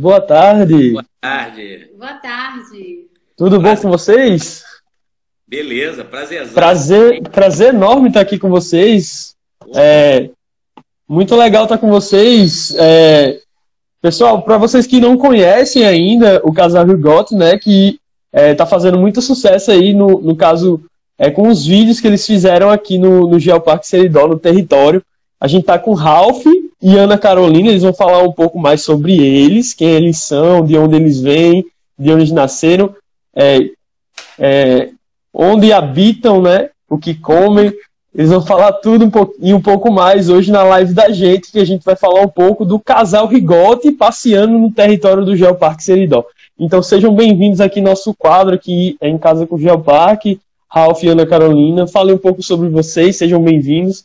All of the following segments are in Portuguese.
Boa tarde. Boa tarde. Boa tarde. Tudo prazer. bom com vocês? Beleza, prazer. Prazer, prazer enorme estar aqui com vocês. É, muito legal estar com vocês. É, pessoal, para vocês que não conhecem ainda o casal Rigotti, né, que está é, fazendo muito sucesso aí, no, no caso, é, com os vídeos que eles fizeram aqui no, no Geoparque Seridó, no território. A gente está com Ralph e Ana Carolina, eles vão falar um pouco mais sobre eles, quem eles são, de onde eles vêm, de onde nasceram, é, é, onde habitam, né, o que comem. Eles vão falar tudo um pouquinho, um pouco mais hoje na live da gente, que a gente vai falar um pouco do casal Rigote passeando no território do Geoparque Seridó. Então sejam bem-vindos aqui no nosso quadro aqui em Casa com o Geoparque. Ralph e Ana Carolina, falem um pouco sobre vocês, sejam bem-vindos.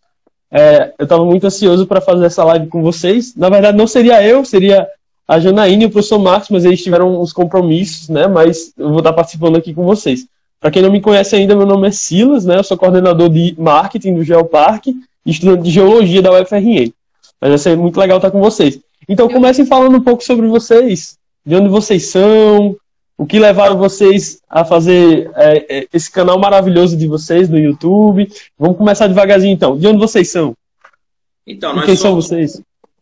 É, eu estava muito ansioso para fazer essa live com vocês. Na verdade, não seria eu, seria a Janaína e o professor Marcos, mas eles tiveram uns compromissos, né? Mas eu vou estar participando aqui com vocês. Para quem não me conhece ainda, meu nome é Silas, né? Eu sou coordenador de marketing do Geoparque e estudante de geologia da UFRN. Mas vai ser muito legal estar com vocês. Então, comecem falando um pouco sobre vocês, de onde vocês são, o que levaram vocês a fazer é, é, esse canal maravilhoso de vocês no YouTube. Vamos começar devagarzinho então. De onde vocês são? Então, nós quem são vocês?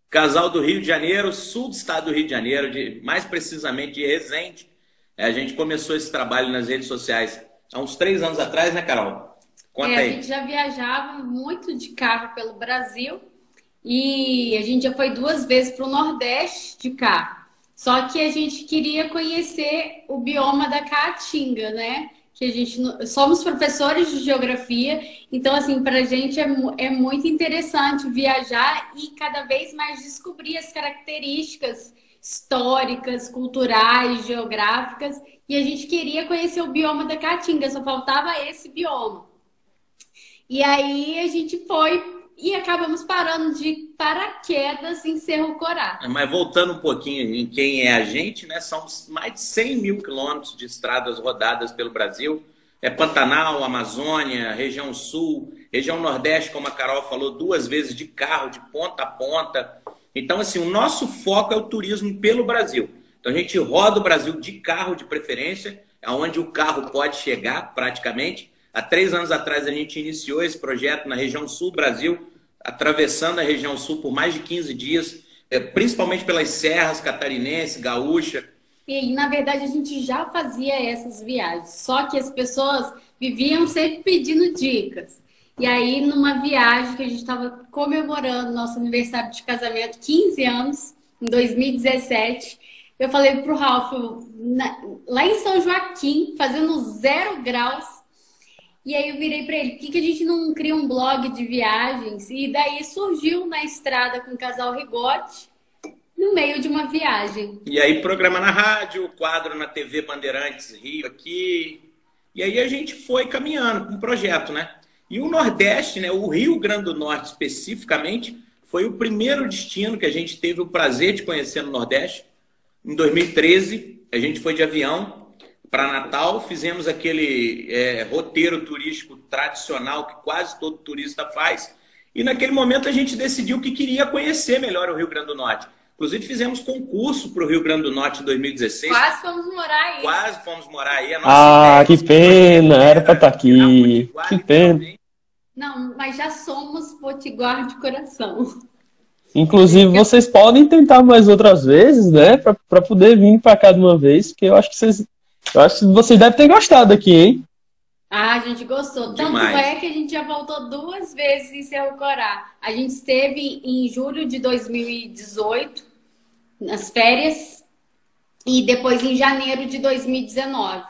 Casal do Rio de Janeiro, sul do estado do Rio de Janeiro, de, mais precisamente de Resende. É, a gente começou esse trabalho nas redes sociais há uns três anos atrás, né, Carol? Conta é, aí. A gente já viajava muito de carro pelo Brasil e a gente já foi duas vezes para o Nordeste de carro. Só que a gente queria conhecer o bioma da Caatinga, né? Que a gente somos professores de geografia, então assim para a gente é, é muito interessante viajar e cada vez mais descobrir as características históricas, culturais, geográficas e a gente queria conhecer o bioma da Caatinga, só faltava esse bioma. E aí a gente foi e acabamos parando de paraquedas em Cerro Corá. É, mas voltando um pouquinho em quem é a gente, né? São mais de 100 mil quilômetros de estradas rodadas pelo Brasil. É Pantanal, Amazônia, região sul, região nordeste, como a Carol falou, duas vezes de carro, de ponta a ponta. Então, assim, o nosso foco é o turismo pelo Brasil. Então, a gente roda o Brasil de carro de preferência, aonde o carro pode chegar praticamente. Há três anos atrás a gente iniciou esse projeto na região sul do Brasil, atravessando a região sul por mais de 15 dias, é, principalmente pelas serras catarinense, gaúcha. E na verdade a gente já fazia essas viagens, só que as pessoas viviam sempre pedindo dicas. E aí, numa viagem que a gente estava comemorando nosso aniversário de casamento, 15 anos, em 2017, eu falei para o Ralph, lá em São Joaquim, fazendo zero graus, e aí eu virei para ele, por que, que a gente não cria um blog de viagens? E daí surgiu na estrada com o casal Rigote, no meio de uma viagem. E aí programa na rádio, quadro na TV Bandeirantes Rio aqui. E aí a gente foi caminhando com um projeto, né? E o Nordeste, né, o Rio Grande do Norte especificamente, foi o primeiro destino que a gente teve o prazer de conhecer no Nordeste. Em 2013, a gente foi de avião para Natal, fizemos aquele é, roteiro turístico tradicional que quase todo turista faz. E naquele momento a gente decidiu que queria conhecer melhor o Rio Grande do Norte. Inclusive fizemos concurso para o Rio Grande do Norte em 2016. Quase fomos morar aí. Quase fomos morar aí. ah, que pena, era para estar tá aqui. Que pena. Não, mas já somos potiguar de coração. Inclusive, vocês podem tentar mais outras vezes, né? Para poder vir para cá de uma vez, porque eu acho que vocês eu acho que você deve ter gostado aqui, hein? Ah, a gente gostou. Tanto Demais. é que a gente já voltou duas vezes em Cerro Corá. A gente esteve em julho de 2018, nas férias, e depois em janeiro de 2019.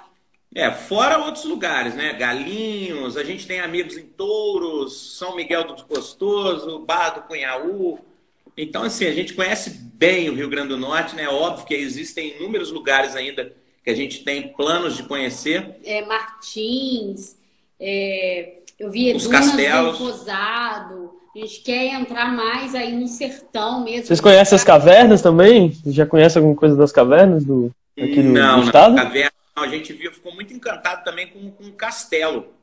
É, fora outros lugares, né? Galinhos, a gente tem amigos em Touros, São Miguel do Gostoso, Barra do Cunhaú. Então, assim, a gente conhece bem o Rio Grande do Norte, né? Óbvio que existem inúmeros lugares ainda que a gente tem planos de conhecer? É, Martins, é, eu vi Os castelos. Rosado. A gente quer entrar mais aí no sertão mesmo. Vocês conhecem as cavernas também? Já conhece alguma coisa das cavernas do, aqui do, não, do estado? Não, caverna, a gente viu, ficou muito encantado também com, com um castelo.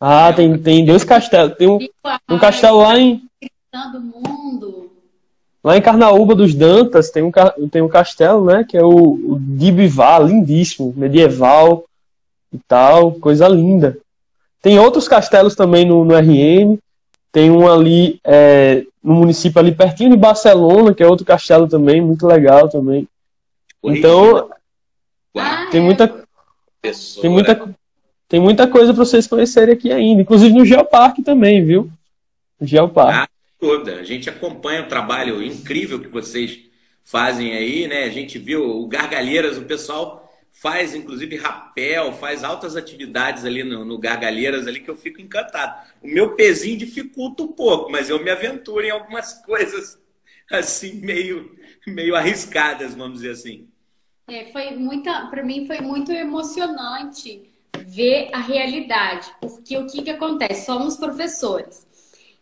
Ah, tem, tem dois castelos. Tem um, um castelo lá em. Do mundo. Lá em Carnaúba dos Dantas tem um, tem um castelo, né? Que é o, o Dibival, lindíssimo, medieval e tal, coisa linda. Tem outros castelos também no, no RN. Tem um ali é, no município ali pertinho de Barcelona, que é outro castelo também, muito legal também. Então, ah, tem muita, tem muita, tem muita coisa para vocês conhecerem aqui ainda, inclusive no Geoparque também, viu? No Geoparque. Toda. A gente acompanha o trabalho incrível que vocês fazem aí, né? A gente viu o Gargalheiras, o pessoal faz inclusive rapel, faz altas atividades ali no, no, Gargalheiras ali que eu fico encantado. O meu pezinho dificulta um pouco, mas eu me aventuro em algumas coisas assim meio meio arriscadas, vamos dizer assim. É, foi muita, para mim foi muito emocionante ver a realidade, porque o que que acontece? Somos professores.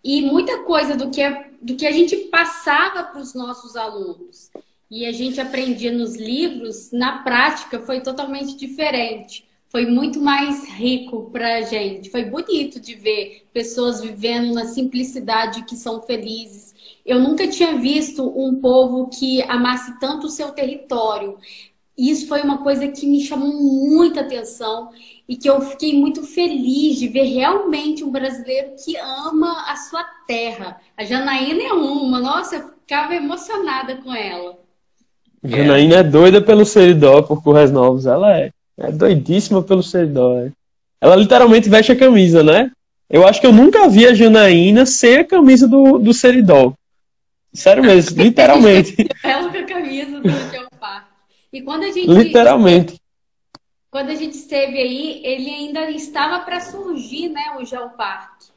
E muita coisa do que, do que a gente passava para os nossos alunos e a gente aprendia nos livros, na prática foi totalmente diferente. Foi muito mais rico para a gente. Foi bonito de ver pessoas vivendo na simplicidade que são felizes. Eu nunca tinha visto um povo que amasse tanto o seu território. Isso foi uma coisa que me chamou muita atenção e que eu fiquei muito feliz de ver realmente um brasileiro que ama a sua terra. A Janaína é uma, nossa, eu ficava emocionada com ela. Janaína é doida pelo Seridó, por Currais Novos. Ela é. É doidíssima pelo Seridó. É. Ela literalmente veste a camisa, né? Eu acho que eu nunca vi a Janaína sem a camisa do, do Seridó. Sério mesmo, literalmente. Ela com a camisa do Geoparque. E quando a gente. Literalmente. Quando a gente esteve aí, ele ainda estava para surgir, né, o Geoparque.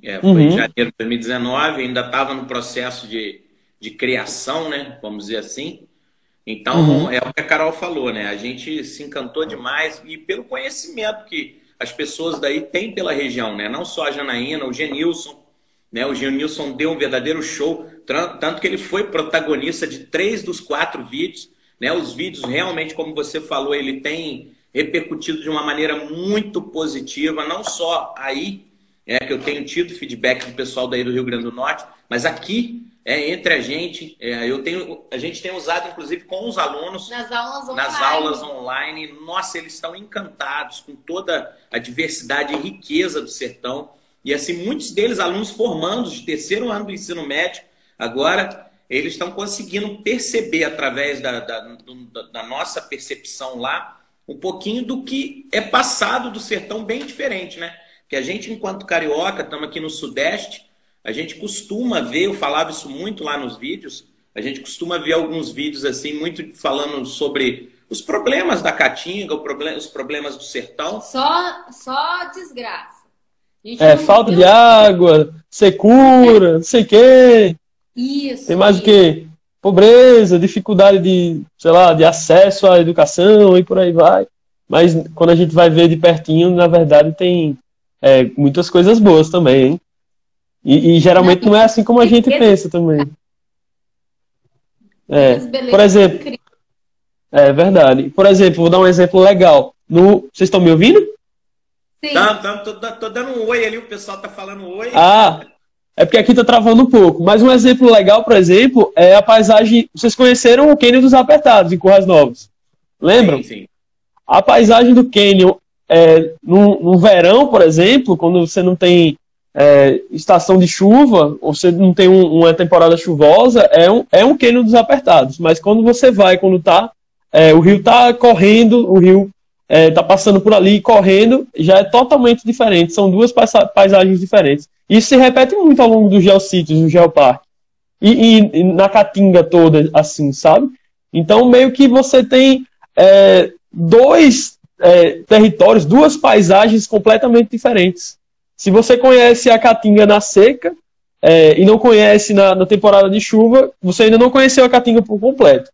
É, foi uhum. em janeiro de 2019, ainda estava no processo de, de criação, né? Vamos dizer assim. Então, uhum. é o que a Carol falou, né? A gente se encantou demais e pelo conhecimento que as pessoas daí têm pela região, né? Não só a Janaína, o Genilson, né? O Genilson deu um verdadeiro show, tanto que ele foi protagonista de três dos quatro vídeos, né? Os vídeos realmente, como você falou, ele tem repercutido de uma maneira muito positiva, não só aí, é que eu tenho tido feedback do pessoal daí do Rio Grande do Norte, mas aqui é, entre a gente. É, eu tenho, a gente tem usado, inclusive, com os alunos. Nas aulas online. Nas aulas online. Nossa, eles estão encantados com toda a diversidade e riqueza do sertão. E assim, muitos deles, alunos formandos de terceiro ano do ensino médio, agora eles estão conseguindo perceber através da, da, da nossa percepção lá um pouquinho do que é passado do sertão bem diferente, né? Que a gente, enquanto carioca, estamos aqui no Sudeste, a gente costuma ver, eu falava isso muito lá nos vídeos, a gente costuma ver alguns vídeos assim, muito falando sobre os problemas da Caatinga, os problemas do sertão. Só, só desgraça. É, falta de água, secura, não sei o quê. Isso. Tem mais o quê? Pobreza, dificuldade de, sei lá, de acesso à educação e por aí vai. Mas quando a gente vai ver de pertinho, na verdade tem é, muitas coisas boas também, hein? E, e geralmente não, é assim como a gente pensa também. É, por exemplo. É verdade. Por exemplo, vou dar um exemplo legal. No, vocês estão me ouvindo? Sim. Tá, tá, tô, tô, dando um oi ali, o pessoal tá falando oi. Ah, é porque aqui tá travando um pouco. Mas um exemplo legal, por exemplo, é a paisagem. Vocês conheceram o Cânion dos Apertados, em Currais Novos? Lembram? Sim, sim. A paisagem do Cânion, é, no, no verão, por exemplo, quando você não tem é, estação de chuva, ou você não tem um, uma temporada chuvosa, é um, é um cânion dos apertados. Mas quando você vai, quando tá, é, o rio tá correndo, o rio é, tá passando por ali correndo, já é totalmente diferente. São duas paisagens diferentes. Isso se repete muito ao longo dos geossítios, do geoparque. E, e, e, na caatinga toda, assim, sabe? Então, meio que você tem é, dois é, territórios, duas paisagens completamente diferentes. Se você conhece a caatinga na seca é, e não conhece na, na, temporada de chuva, você ainda não conheceu a caatinga por completo.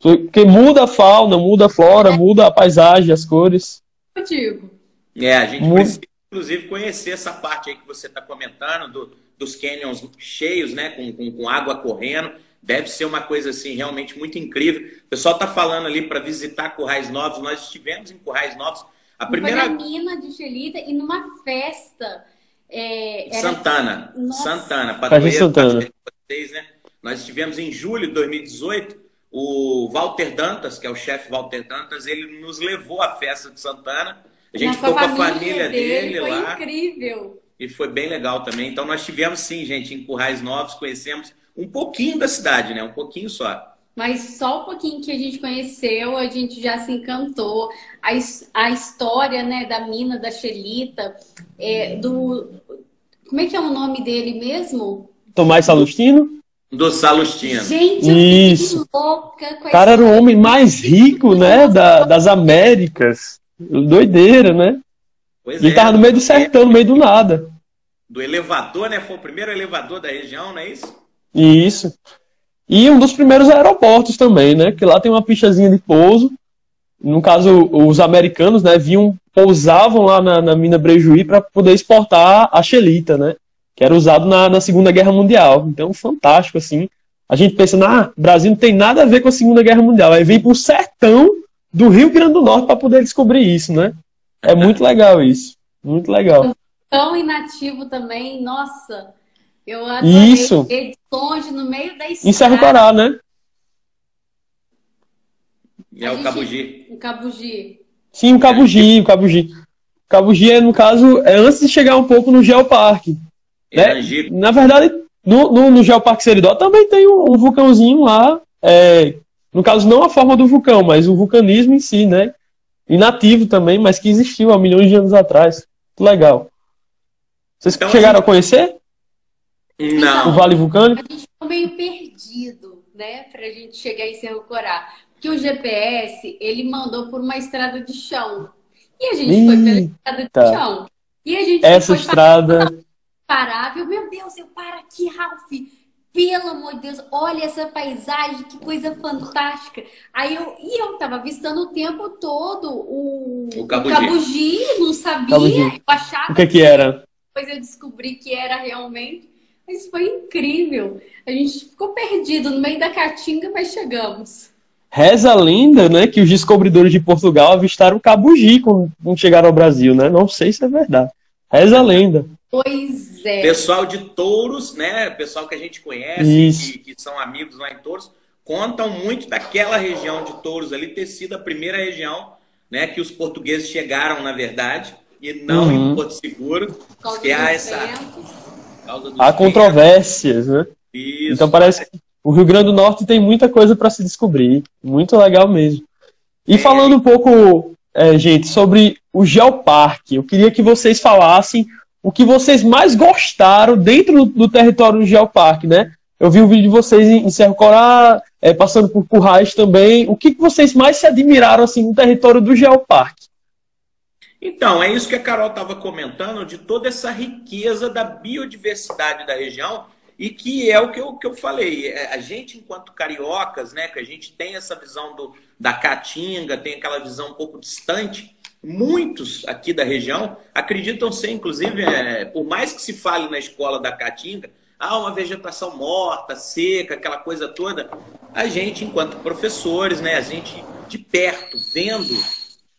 Porque muda a fauna, muda a flora, é. muda a paisagem, as cores. Eu digo. É, a gente muda. precisa, inclusive, conhecer essa parte aí que você está comentando, do, dos canyons cheios, né, com, com, com água correndo. Deve ser uma coisa assim realmente muito incrível. O pessoal está falando ali para visitar Currais Novos. Nós estivemos em Currais Novos a primeira... Foi na mina de Gelida e numa festa. É, era... Santana. Nossa. Santana. Padroeiro, Santana. Vocês, né? Nós tivemos em julho de 2018 o Walter Dantas, que é o chefe Walter Dantas, ele nos levou à festa de Santana. A gente ficou com a família dele, dele foi lá. Foi incrível. E foi bem legal também. Então nós tivemos sim, gente, em Currais Novos, conhecemos um pouquinho da cidade, né? Um pouquinho só. Mas só um pouquinho que a gente conheceu, a gente já se encantou. A, a história né, da mina da Xelita, é, do. Como é que é o nome dele mesmo? Tomás Salustino? Do Salustino. Gente, eu Isso. louca com O cara era o homem mais rico, né, da, das Américas. Doideira, né? Pois e é, tava no meio do sertão, no meio do nada. Do elevador, né? Foi o primeiro elevador da região, não é isso? Isso. E um dos primeiros aeroportos também, né? Que lá tem uma pichazinha de pouso. No caso, os americanos, né, vinham, pousavam lá na, na mina Brejuí para poder exportar a xelita, né? que era usado na, na Segunda Guerra Mundial. Então, fantástico, assim. A gente pensa, ah, Brasil não tem nada a ver com a Segunda Guerra Mundial. Aí vem pro sertão do Rio Grande do Norte para poder descobrir isso, né? É muito legal isso. Muito legal. Tão inativo também, nossa. Eu adorei isso. de longe, no meio da estrada. Em Serra Corá, né? É o Cabugi. O Cabugi. Sim, o Cabugi, o Cabugi. O Cabugi, é, no caso, é antes de chegar um pouco no Geoparque. Né? Na verdade, no, no, no Geoparque Seridó também tem um, um vulcãozinho lá. É, no caso, não a forma do vulcão, mas o vulcanismo em si, né? Inativo também, mas que existiu há milhões de anos atrás. Muito legal. Vocês então, chegaram a, gente... a conhecer? Não. O Vale Vulcânico? A gente ficou meio perdido, né? Pra gente chegar em Cerro Corá. Porque o GPS, ele mandou por uma estrada de chão. E a gente Eita. foi pela estrada de chão. E a gente Essa estrada imparável. Meu Deus, eu paro aqui, Ralph. Pelo amor de Deus, olha essa paisagem, que coisa fantástica. Aí eu, e eu tava avistando o tempo todo o, o Cabugi, o Cabugi não sabia, Cabugi. eu achava o que, que era. Depois eu descobri que era realmente. Mas foi incrível. A gente ficou perdido no meio da caatinga, mas chegamos. Reza a lenda, né, que os descobridores de Portugal avistaram o Cabugi quando chegaram ao Brasil, né? Não sei se é verdade. Reza a lenda. Pois é. Pessoal de touros, né? Pessoal que a gente conhece, que, que, são amigos lá em touros, contam muito daquela região de touros ali ter sido a primeira região né, que os portugueses chegaram, na verdade, e não uhum. em Porto Seguro. Que há essa. Há controvérsias, né? Isso. Então parece que o Rio Grande do Norte tem muita coisa para se descobrir. Muito legal mesmo. E é. falando um pouco, é, gente, sobre o Geoparque, eu queria que vocês falassem o que vocês mais gostaram dentro do, do território do Geoparque, né? Eu vi o vídeo de vocês em, em Serra Corá, é, passando por Currais também. O que, que vocês mais se admiraram assim no território do Geoparque? Então, é isso que a Carol estava comentando, de toda essa riqueza da biodiversidade da região, e que é o que eu, que eu falei. É, a gente, enquanto cariocas, né, que a gente tem essa visão do, da caatinga, tem aquela visão um pouco distante, muitos aqui da região acreditam ser, inclusive, é, por mais que se fale na escola da Caatinga, há uma vegetação morta, seca, aquela coisa toda. A gente, enquanto professores, né, a gente de perto, vendo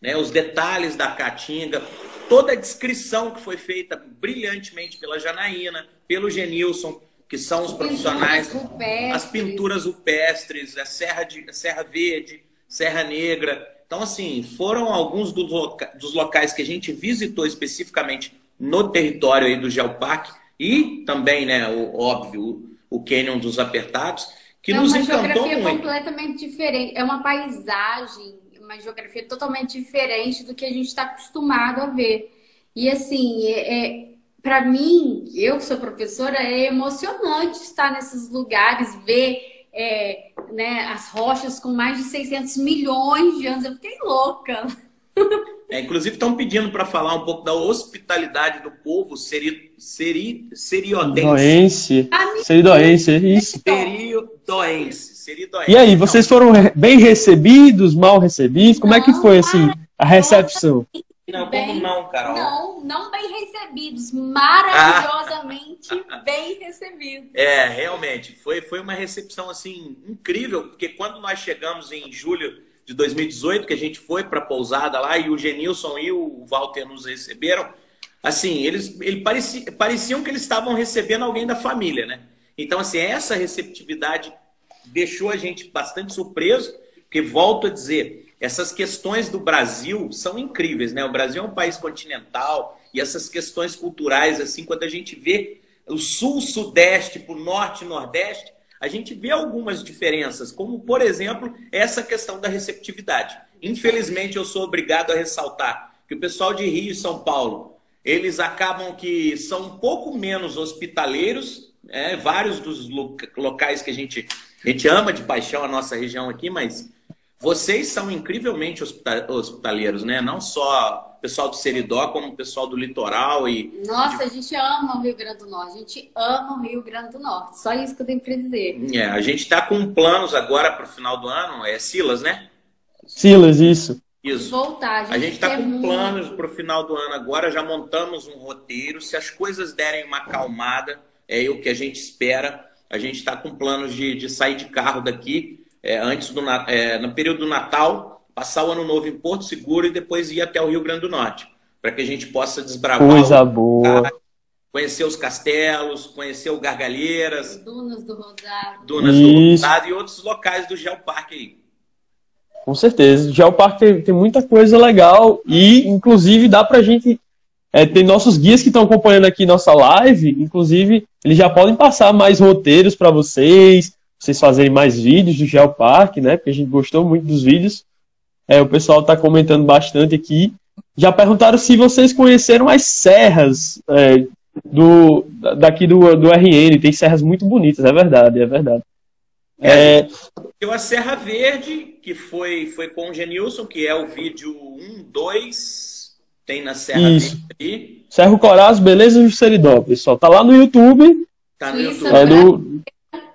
né, os detalhes da Caatinga, toda a descrição que foi feita brilhantemente pela Janaína, pelo Genilson, que são os profissionais, as pinturas rupestres, a Serra, de, a Serra Verde, Serra Negra, então, assim, foram alguns dos, loca dos locais que a gente visitou especificamente no território aí do Geoparque e também, né, o óbvio, o Canyon dos Apertados, que é nos encantou muito. É uma geografia completamente diferente, é uma paisagem, uma geografia totalmente diferente do que a gente está acostumado a ver. E assim, é, é para mim, eu que sou professora, é emocionante estar nesses lugares, ver é, né, as rochas com mais de 600 milhões de anos. Eu fiquei louca. É, inclusive estão pedindo para falar um pouco da hospitalidade do povo seri, seri, seriodense. Seridoense, isso. Seriodoense, seridoense. E aí, vocês foram bem recebidos, mal recebidos? Como é que foi assim a recepção? Não, bem, não, Carol? Não, não bem recebidos, maravilhosamente bem recebidos. É, realmente, foi, foi uma recepção assim incrível, porque quando nós chegamos em julho de 2018, que a gente foi para a pousada lá e o Genilson e o Walter nos receberam, assim, eles, eles pareciam, pareciam que eles estavam recebendo alguém da família, né? Então, assim, essa receptividade deixou a gente bastante surpreso, porque, volto a dizer, essas questões do Brasil são incríveis, né? O Brasil é um país continental e essas questões culturais, assim, quando a gente vê o sul, sudeste para o norte, nordeste, a gente vê algumas diferenças, como, por exemplo, essa questão da receptividade. Infelizmente, eu sou obrigado a ressaltar que o pessoal de Rio e São Paulo, eles acabam que são um pouco menos hospitaleiros, é, vários dos locais que a gente, a gente ama de paixão a nossa região aqui, mas vocês são incrivelmente hospitaleiros, né? Não só o pessoal do Seridó, como o pessoal do litoral e. Nossa, a gente ama o Rio Grande do Norte. A gente ama o Rio Grande do Norte. Só isso que eu tenho para dizer. É, a gente está com planos agora para o final do ano. É Silas, né? Silas, isso. Isso. Voltar. A gente está com muito... planos para o final do ano agora. Já montamos um roteiro. Se as coisas derem uma acalmada, é o que a gente espera. A gente está com planos de, de sair de carro daqui é, antes do é, no período do Natal, passar o ano novo em Porto Seguro e depois ir até o Rio Grande do Norte, para que a gente possa desbravar. Coisa boa. Conhecer os castelos, conhecer o Gargalheiras, Dunas do Rosado, Dunas Isso. do Rosado e outros locais do Geoparque aí. Com certeza. O Geoparque tem, tem muita coisa legal e, inclusive, dá para a gente é, tem nossos guias que estão acompanhando aqui nossa live, inclusive, eles já podem passar mais roteiros para vocês, vocês fazerem mais vídeos do Geoparque, né? Porque a gente gostou muito dos vídeos. É, o pessoal está comentando bastante aqui. Já perguntaram se vocês conheceram as serras é, do, daqui do, do RN. Tem serras muito bonitas, é verdade, é verdade. É, é... a Serra Verde, que foi, foi com o Genilson, que é o vídeo 1, 2, tem na Serra Isso. Verde ali. Serra Coraz, Beleza do Seridó, pessoal. Tá lá no YouTube. Tá no YouTube. É do,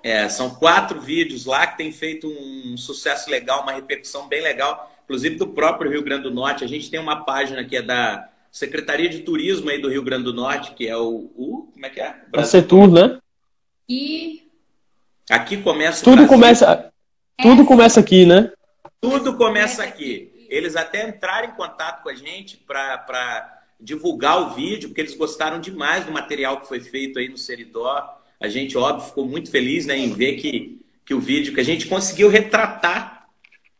é, são quatro vídeos lá que tem feito um sucesso legal, uma repercussão bem legal, inclusive do próprio Rio Grande do Norte. A gente tem uma página que é da Secretaria de Turismo aí do Rio Grande do Norte, que é o. o como é que é? Brasil. Setur, né? E. Aqui começa Tudo começa. Tudo começa aqui, né? Tudo começa aqui. Eles até entraram em contato com a gente para divulgar o vídeo, porque eles gostaram demais do material que foi feito aí no Seridó. A gente, óbvio, ficou muito feliz né, em ver que, que o vídeo, que a gente conseguiu retratar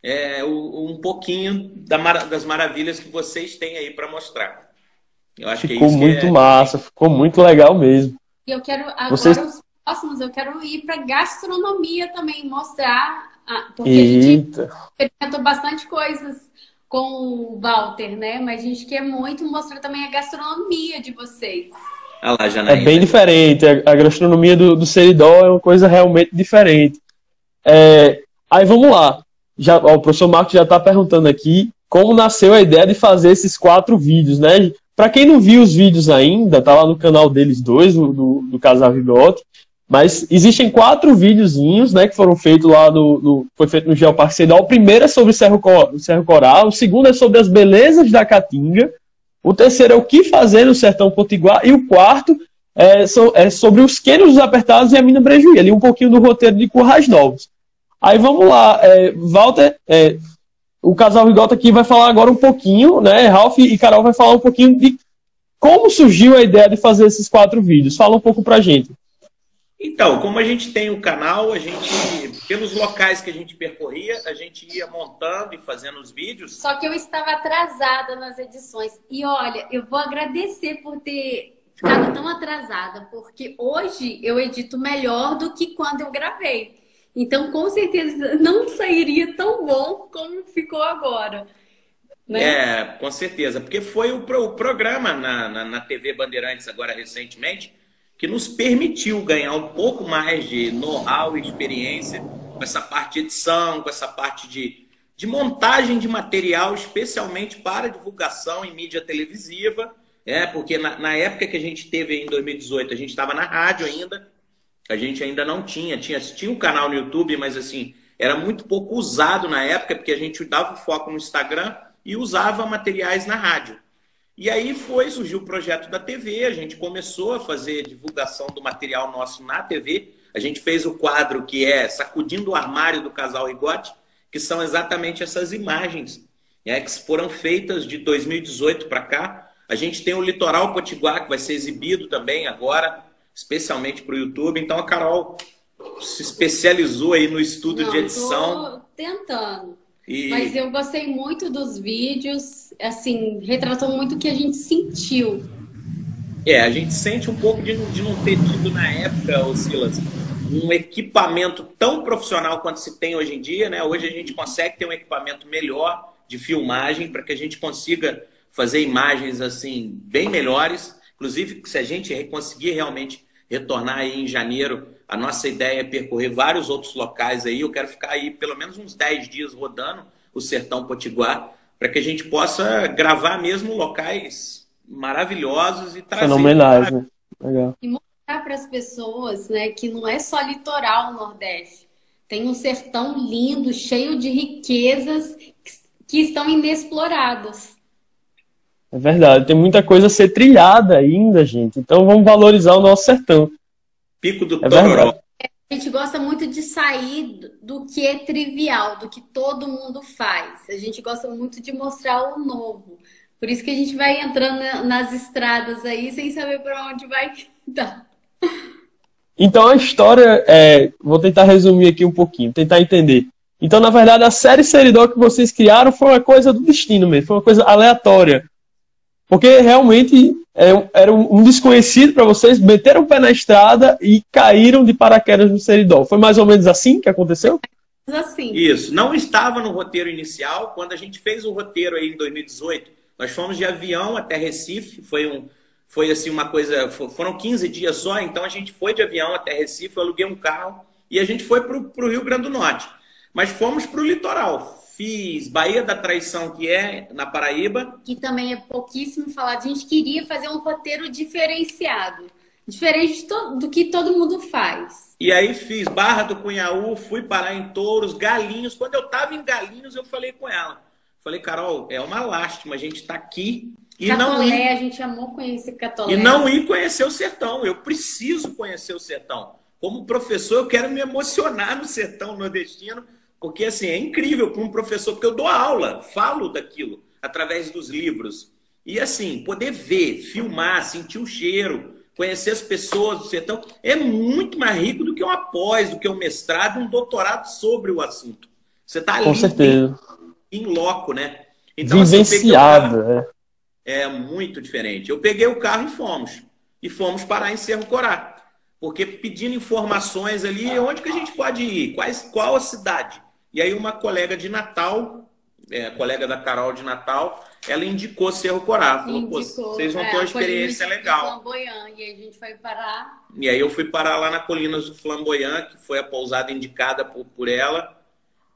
é, um pouquinho da, das maravilhas que vocês têm aí para mostrar. Eu acho ficou que é muito é... massa, ficou muito legal mesmo. E eu quero, agora vocês... os próximos, eu quero ir para gastronomia também, mostrar, porque Eita. a gente experimentou bastante coisas com o Walter, né? Mas a gente quer muito mostrar também a gastronomia de vocês. Lá, é bem diferente. A, gastronomia do, do Seridó é uma coisa realmente diferente. É, aí vamos lá. Já, ó, o professor Marcos já está perguntando aqui como nasceu a ideia de fazer esses quatro vídeos, né? Para quem não viu os vídeos ainda, tá lá no canal deles dois, do, do, do Casal Rigote. Mas existem quatro videozinhos, né, que foram feitos lá no, no foi feito no Geoparque Seridó. O primeiro é sobre o Cerro, o Cerro Coral, o segundo é sobre as belezas da Caatinga, o terceiro é o que fazer no sertão potiguar. E o quarto é, é sobre os cânions apertados e a mina Brejuí. Ali um pouquinho do roteiro de Currais Novos. Aí vamos lá. É, Walter, é, o casal Rigota aqui vai falar agora um pouquinho, né? Ralph e Carol vai falar um pouquinho de como surgiu a ideia de fazer esses quatro vídeos. Fala um pouco pra gente. Então, como a gente tem o canal, a gente, pelos locais que a gente percorria, a gente ia montando e fazendo os vídeos. Só que eu estava atrasada nas edições. E olha, eu vou agradecer por ter ficado tão atrasada, porque hoje eu edito melhor do que quando eu gravei. Então, com certeza, não sairia tão bom como ficou agora. Né? É, com certeza. Porque foi o, pro, o programa na, na, na TV Bandeirantes agora recentemente que nos permitiu ganhar um pouco mais de know-how e experiência com essa parte de edição, com essa parte de, de montagem de material, especialmente para divulgação em mídia televisiva. É, porque na, na época que a gente teve em 2018, a gente estava na rádio ainda, a gente ainda não tinha, tinha, tinha um canal no YouTube, mas assim, era muito pouco usado na época, porque a gente dava foco no Instagram e usava materiais na rádio. E aí foi, surgiu o projeto da TV, a gente começou a fazer divulgação do material nosso na TV. A gente fez o quadro que é Sacudindo o Armário do Casal Rigote, que são exatamente essas imagens é, que foram feitas de 2018 para cá. A gente tem o Litoral Potiguar, que vai ser exibido também agora. especialmente para o YouTube. Então a Carol se especializou aí no estudo Não, de edição. Tô tentando. E... Mas eu gostei muito dos vídeos, assim, retratou muito o que a gente sentiu. É, a gente sente um pouco de, de não ter tido na época, ô Silas, um equipamento tão profissional quanto se tem hoje em dia, né? Hoje a gente consegue ter um equipamento melhor de filmagem para que a gente consiga fazer imagens assim bem melhores. Inclusive, se a gente conseguir realmente retornar aí em janeiro, a nossa ideia é percorrer vários outros locais aí. Eu quero ficar aí pelo menos uns 10 dias rodando o Sertão Potiguar, para que a gente possa gravar mesmo locais maravilhosos e trazer. Fenomenais, né? Legal. E mostrar para as pessoas né, que não é só litoral o Nordeste. Tem um sertão lindo, cheio de riquezas que estão inexploradas. É verdade, tem muita coisa a ser trilhada ainda, gente. Então vamos valorizar o nosso sertão. Pico do É Tororó. verdade. A gente gosta muito de sair do que é trivial, do que todo mundo faz. A gente gosta muito de mostrar o novo. Por isso que a gente vai entrando na- nas estradas aí sem saber para onde vai dar. Então a história, é, vou tentar resumir aqui um pouquinho, tentar entender. Então, na verdade, a série Seridó que vocês criaram foi uma coisa do destino mesmo, foi uma coisa aleatória. Porque realmente é era um desconhecido para vocês, meteram o pé na estrada e caíram de paraquedas no Seridó. Foi mais ou menos assim que aconteceu? Assim, Isso, não estava no roteiro inicial. Quando a gente fez o roteiro aí em 2018, nós fomos de avião até Recife. Foi um, foi assim uma coisa, fo- foram 15 dias só. Então a gente foi de avião até Recife, eu aluguei um carro e a gente foi para o Rio Grande do Norte. Mas fomos para o litoral. Fiz Bahia da Traição, que é na Paraíba, que também é pouquíssimo falado, a gente queria fazer um roteiro diferenciado. Diferente do que todo mundo faz. E aí fiz Barra do Cunhaú, fui parar em Touros, Galinhos. Quando eu tava em Galinhos, eu falei com ela. Falei, Carol, é uma lástima, a gente tá aqui e não ir, Catolé, a gente amou conhecer Catolé. e não ir conhecer o sertão. Eu preciso conhecer o sertão. Como professor, eu quero me emocionar no sertão nordestino, porque assim, é incrível para um professor, porque eu dou aula, falo daquilo através dos livros. E assim, poder ver, filmar, sentir o cheiro, conhecer as pessoas do sertão, é muito mais rico do que uma pós, do que um mestrado, um doutorado sobre o assunto. Você está Com ali certeza. em loco, né? assim, eu peguei o carro- Vivenciado. é. é muito diferente. Eu peguei o carro e fomos. E fomos parar em Cerro Corá. Porque pedindo informações ali, onde que a gente pode ir? Quais, qual a cidade? E aí uma colega de Natal, é, colega da Carol de Natal, ela indicou Cerro Corá. Falou, pô, Indicou, vocês vão é, ter uma experiência legal. Flamboyant, E aí a gente foi parar. E aí eu fui parar lá na Colinas do Flamboyant, que foi a pousada indicada por, por ela.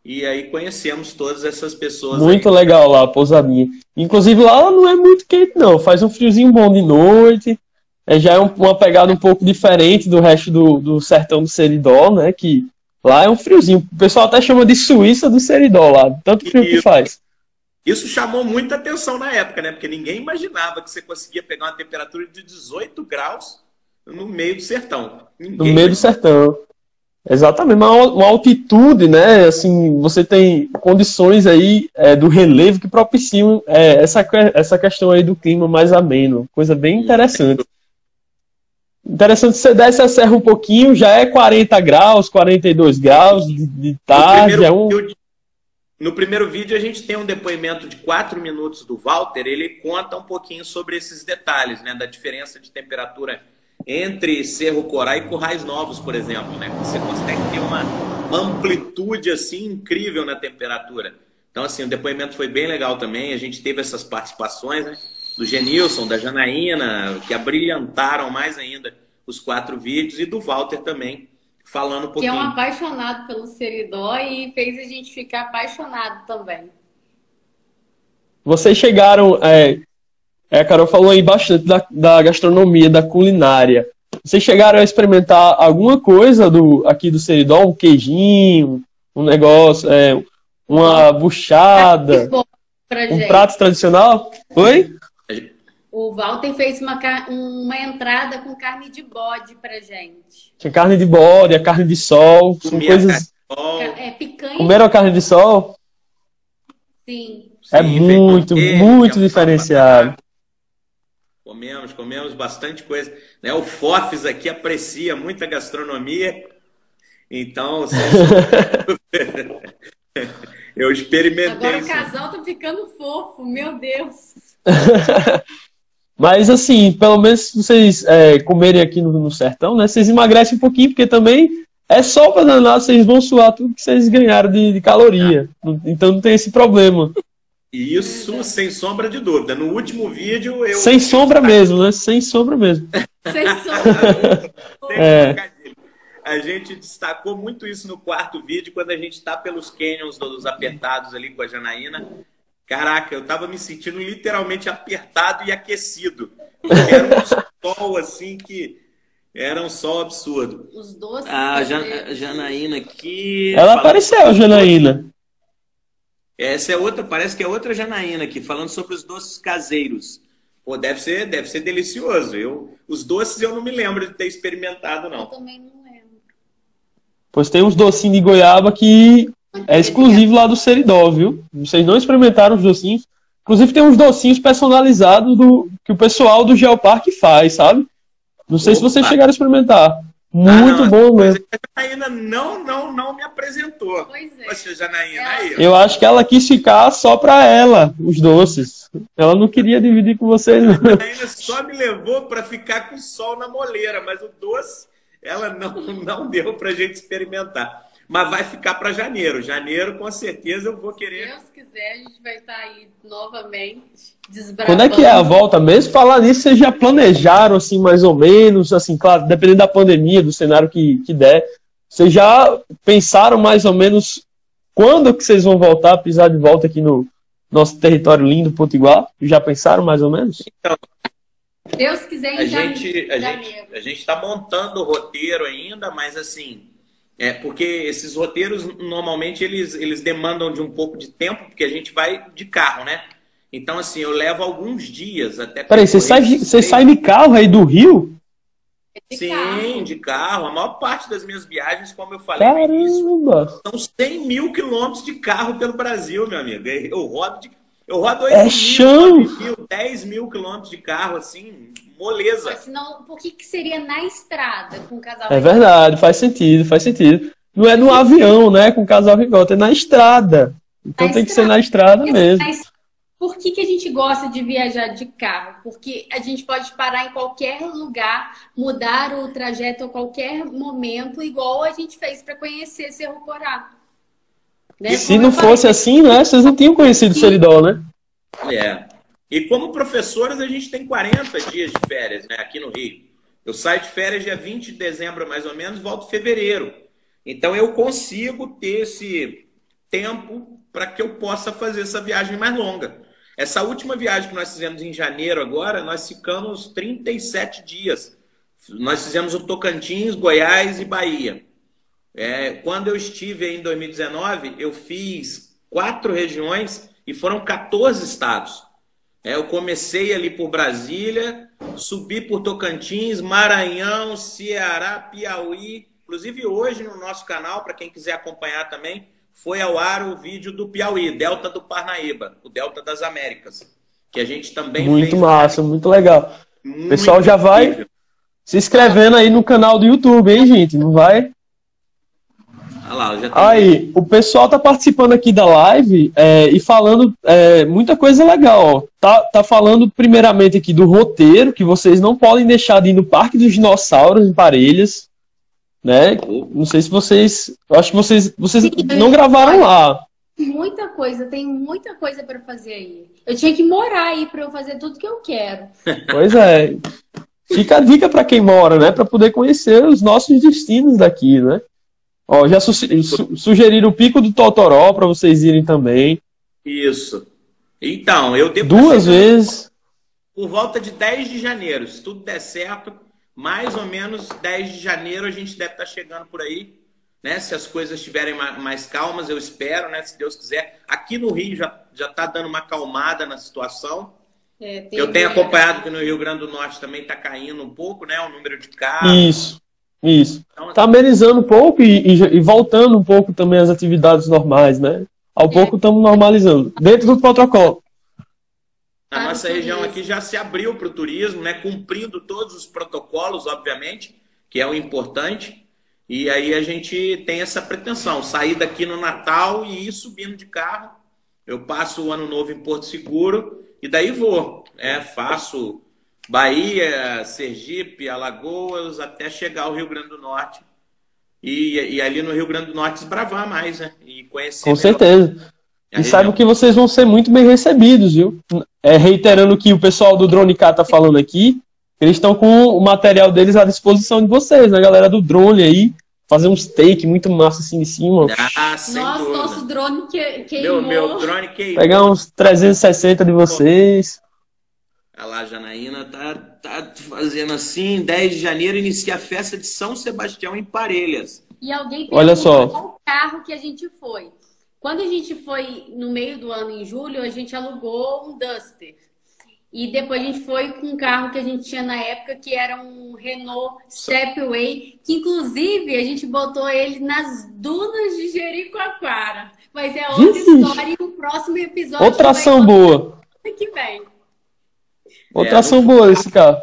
E aí conhecemos todas essas pessoas. Muito aí. legal lá, a pousadinha. Inclusive lá não é muito quente, não. Faz um friozinho bom de noite. É, já é um- uma pegada um pouco diferente do resto do, do sertão do Seridó, né? Que lá é um friozinho. O pessoal até chama de Suíça do Seridó lá, tanto frio que faz. Isso chamou muita atenção na época, né? Porque ninguém imaginava que você conseguia pegar uma temperatura de 18 graus no meio do sertão. Ninguém No meio do sertão. Exatamente, uma, uma altitude, né? Assim, você tem condições aí é, do relevo que propiciam é, essa, essa questão aí do clima mais ameno. Coisa bem interessante. Interessante, você desce a serra um pouquinho, já é 40 graus, 42 graus de, de No tarde. primeiro, É um... vídeo, no primeiro vídeo, a gente tem um depoimento de 4 minutos do Walter. Ele conta um pouquinho sobre esses detalhes, né? Da diferença de temperatura entre Cerro Corá e Currais Novos, por exemplo, né? Você consegue ter uma, uma amplitude assim incrível na temperatura. Então, assim, o depoimento foi bem legal também. A gente teve essas participações, né? Do Genilson, da Janaína, que abrilhantaram mais ainda os quatro vídeos, e do Walter também, falando um Que é pouquinho. um apaixonado pelo Seridó e fez a gente ficar apaixonado também. Vocês chegaram. É, é, a Carol falou aí bastante da, da gastronomia, da culinária. Vocês chegaram a experimentar alguma coisa do aqui do Seridó? Um queijinho, um negócio, é, uma buchada, um prato tradicional? Oi? O Walter fez uma, uma entrada com carne de bode pra gente. Tinha carne de bode, a carne de sol, são coisas. carne de sol. É picanha, Comeram a carne de sol? sim. É Sim, muito, verde, muito diferenciado. Comemos, comemos bastante coisa. Né? O Fofes aqui aprecia muita gastronomia. Então, eu experimentei. Agora o casal tá ficando fofo, meu Deus. Mas assim, pelo menos se vocês é, comerem aqui no, no, sertão, né? Vocês emagrecem um pouquinho, porque também é só para danar, vocês vão suar tudo que vocês ganharam de, de caloria. Então não tem esse problema. Isso, sem sombra de dúvida. No último vídeo eu. Sem sombra mesmo, né? Sem sombra mesmo. sem sombra. é. A gente destacou muito isso no quarto vídeo, quando a gente está pelos canyons dos apertados ali com a Janaína. Caraca, eu tava me sentindo literalmente apertado e aquecido. Era um sol assim que era um sol absurdo. Os doces. Ah, a Jan Janaína aqui. Ela apareceu, Janaína. Essa é outra, parece que é outra Janaína aqui, falando sobre os doces caseiros. Pô, deve ser, deve ser delicioso. Eu, os doces eu não me lembro de ter experimentado, não. Eu também não lembro. Pois tem uns docinhos de goiaba que é exclusivo lá do Seridó, viu? Vocês não experimentaram os docinhos. Inclusive tem uns docinhos personalizados do que o pessoal do Geoparque faz, sabe? Não sei Opa. se vocês chegaram a experimentar. Muito ah, bom mesmo. A Janaína não, não, não me apresentou. Pois é. Poxa, Janaína, aí. Eu acho que ela quis ficar só para ela, os doces. Ela não queria dividir com vocês, não. A Janaína só me levou para ficar com o sol na moleira, mas o doce ela não, não deu para gente experimentar mas vai ficar para janeiro. Janeiro, com certeza, eu vou querer. Se Deus quiser, a gente vai estar tá aí novamente desbravando. Quando é que é a volta mesmo? Falar nisso, vocês já planejaram, assim, mais ou menos, assim, claro, dependendo da pandemia, do cenário que, que der, vocês já pensaram mais ou menos quando que vocês vão voltar, pisar de volta aqui no nosso território lindo, Potiguar? Já pensaram mais ou menos? Então, Deus quiser, em a gente, a gente A gente está montando o roteiro ainda, mas assim é, porque esses roteiros, normalmente, eles, eles demandam de um pouco de tempo, porque a gente vai de carro, né? Então, assim, eu levo alguns dias até... Peraí, você sai, de, você sai de carro aí do Rio? De Sim, carro. de carro. A maior parte das minhas viagens, como eu falei Caramba. Início, são 100 mil quilômetros de carro pelo Brasil, meu amigo. Eu rodo de... Eu rodo 8 é mil, chão. mil, 10 mil quilômetros de carro, assim, moleza. Mas senão, por que, que seria na estrada com o casal? É verdade, faz sentido, faz sentido. Não é no avião, né, com o casal rigota, é na estrada. Então na tem estrada. que ser na estrada Porque mesmo. Por que, que a gente gosta de viajar de carro? Porque a gente pode parar em qualquer lugar, mudar o trajeto a qualquer momento, igual a gente fez para conhecer Cerro Corá. Né? Se não fosse assim, né? Vocês não tinham conhecido Seridó, né? É. E como professores, a gente tem 40 dias de férias né, aqui no Rio. Eu saio de férias dia 20 de dezembro, mais ou menos, volto em fevereiro. Então eu consigo ter esse tempo para que eu possa fazer essa viagem mais longa. Essa última viagem que nós fizemos em janeiro agora, nós ficamos 37 dias. Nós fizemos o Tocantins, Goiás e Bahia. É, quando eu estive em 2019, eu fiz quatro regiões e foram 14 estados. É, eu comecei ali por Brasília, subi por Tocantins, Maranhão, Ceará, Piauí. Inclusive hoje no nosso canal, para quem quiser acompanhar também, foi ao ar o vídeo do Piauí, Delta do Parnaíba, o Delta das Américas, que a gente também muito fez. Muito massa, muito legal. O pessoal já vai se inscrevendo aí no canal do YouTube, hein, gente? Não vai lá, Aí, o pessoal tá participando aqui da live é, e falando é, muita coisa legal. Tá, tá falando primeiramente aqui do roteiro, que vocês não podem deixar de ir no Parque dos Dinossauros em Parelhas. Né? Não sei se vocês. Eu acho que vocês, vocês Sim, não gravaram lá. Muita coisa, tem muita coisa para fazer aí. Eu tinha que morar aí para eu fazer tudo que eu quero. Pois é. Fica a dica para quem mora, né? Para poder conhecer os nossos destinos daqui, né? Ó, já su sugeriram o Pico do Totoró para vocês irem também. Isso. Então, eu devo Duas vezes. Por volta de 10 de janeiro, se tudo der certo, mais ou menos 10 de janeiro a gente deve estar tá chegando por aí. Né? Se as coisas estiverem mais calmas, eu espero, né? Se Deus quiser. Aqui no Rio já já está dando uma calmada na situação. É, eu tenho acompanhado que no Rio Grande do Norte também está caindo um pouco, né? O número de casos. Isso. Isso. Está amenizando um pouco e, e, e, voltando um pouco também às atividades normais, né? Ao é. pouco estamos normalizando, dentro do protocolo. A nossa região aqui já se abriu para o turismo, né? Cumprindo todos os protocolos, obviamente, que é o importante. E aí a gente tem essa pretensão, sair daqui no Natal e ir subindo de carro. Eu passo o ano novo em Porto Seguro e daí vou. É, faço Bahia, Sergipe, Alagoas, até chegar ao Rio Grande do Norte. E, e ali no Rio Grande do Norte desbravar mais, né? E conhecer. Com certeza. E saibam que vocês vão ser muito bem recebidos, viu? É, reiterando o que o pessoal do Drone K tá falando aqui, eles estão com o material deles à disposição de vocês, né, galera do drone aí. Fazer uns take muito massa assim em cima. Ah, sem Nossa, dúvida. nosso drone que, queimou. Meu, meu drone queimou. Pegar uns 360 de vocês. Olha lá, a Janaína tá, tá fazendo assim. 10 de janeiro inicia a festa de São Sebastião em Parelhas. E alguém Olha só. qual o carro que a gente foi. Quando a gente foi no meio do ano, em julho, a gente alugou um Duster. E depois a gente foi com um carro que a gente tinha na época, que era um Renault Stepway, que inclusive a gente botou ele nas dunas de Jericoacoara. Mas é outra Vixe. história e no próximo episódio. Outra ação boa. Que vem. Outra É, ação não- boa esse carro.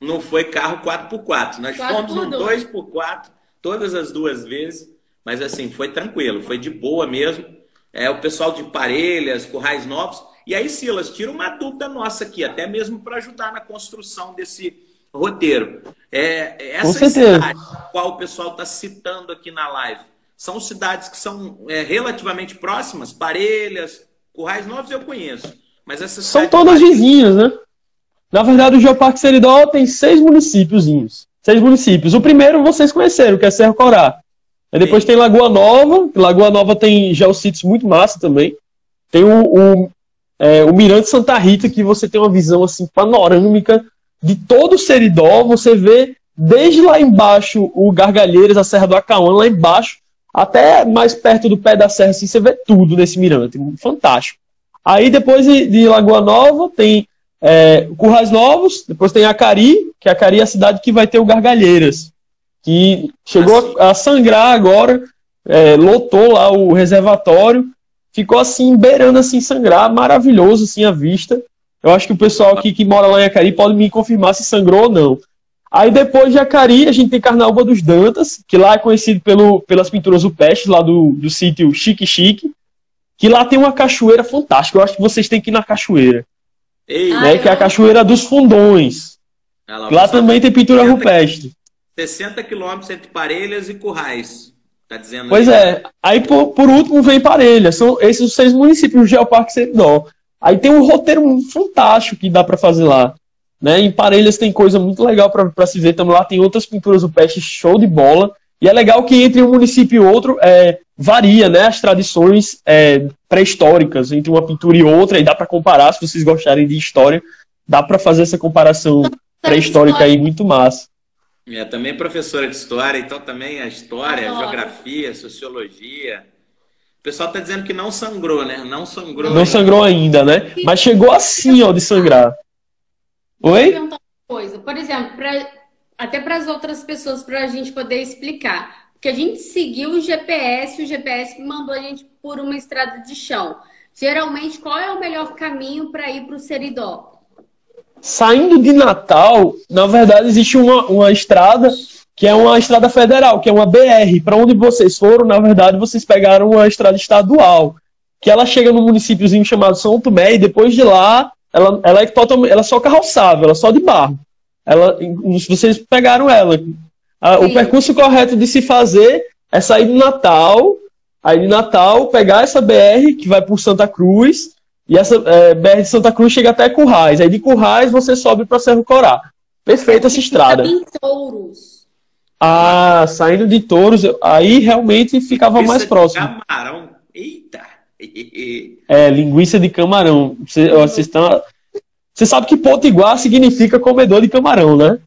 Não foi carro 4x4. Nós 4x2. fomos num 2x4 todas as duas vezes. Mas assim, foi tranquilo, foi de boa mesmo. É, o pessoal de Parelhas, Currais Novos. E aí, Silas, tira uma dúvida nossa aqui, até mesmo para ajudar na construção desse roteiro. É, Com essa certeza. cidade, qual o pessoal está citando aqui na live, são cidades que são é, relativamente próximas? Parelhas, Currais Novos eu conheço. Mas essas São cidades todas vizinhas, né? Na verdade, o Geoparque Seridó tem seis municípiozinhos. Seis municípios. O primeiro vocês conheceram, que é Serra Corá. Aí depois Sim. tem Lagoa Nova. Lagoa Nova tem geossítios muito massa também. Tem o, o, é, o Mirante Santa Rita, que você tem uma visão assim panorâmica de todo o Seridó. Você vê desde lá embaixo o Gargalheiras, a Serra do Acauã, lá embaixo, até mais perto do pé da serra, assim, você vê tudo nesse mirante. Fantástico. Aí depois de, de Lagoa Nova tem é, Currais Novos, depois tem Acari, que Acari é a cidade que vai ter o Gargalheiras, que chegou a, a sangrar agora, é, lotou lá o reservatório, ficou assim, beirando assim, sangrar, maravilhoso assim a vista. Eu acho que o pessoal aqui que mora lá em Acari pode me confirmar se sangrou ou não. Aí depois de Acari, a gente tem Carnaúba dos Dantas, que lá é conhecido pelo, pelas pinturas rupestres lá do, do sítio Chique Chique, que lá tem uma cachoeira fantástica. Eu acho que vocês têm que ir na cachoeira, Ei, Ah, né? Que é a. Cachoeira dos Fundões. olha lá, Lá também tem pintura 60 rupestre. 60 quilômetros entre Parelhas e Currais. Tá dizendo Pois aí. é. Aí por, por último vem Parelha. São esses os seis municípios do Geoparque Seridó. Aí tem um roteiro fantástico que dá para fazer lá. Né? Em Parelhas tem coisa muito legal para se ver. Também lá tem outras pinturas rupestres show de bola. E é legal que entre um município e outro é, varia né? as tradições é, pré-históricas entre uma pintura e outra. E dá para comparar, se vocês gostarem de história, dá para fazer essa comparação pré-histórica aí muito massa. É, também professora de história, então também a história, a geografia, a sociologia. O pessoal tá dizendo que não sangrou, né? Não sangrou. Não ainda. sangrou ainda, né? Mas chegou assim, ó, de sangrar. Oi? perguntar uma coisa. Por exemplo, pra- até para as outras pessoas, para a gente poder explicar. Porque a gente seguiu o GPS, o GPS mandou a gente por uma estrada de chão. Geralmente, qual é o melhor caminho para ir para o Seridó? Saindo de Natal, na verdade, existe uma, uma estrada que é uma estrada federal, que é uma BR. Para onde vocês foram, na verdade, vocês pegaram uma estrada estadual, que ela chega num municípiozinho chamado São Tomé, e depois de lá, ela, ela é totalmente, ela é só carroçável, ela é só de barro. Ela, vocês pegaram ela. Ah, o percurso correto de se fazer é sair de Natal, aí de Natal pegar essa BR que vai por Santa Cruz, e essa é, BR de Santa Cruz chega até Currais. Aí de Currais você sobe para Cerro Corá. Perfeita essa estrada. Em Touros. Ah, saindo de Touros, aí realmente ficava mais de próximo. Camarão. Eita! É, linguiça de camarão. Você, ó, vocês estão. Você sabe que potiguar significa comedor de camarão, né?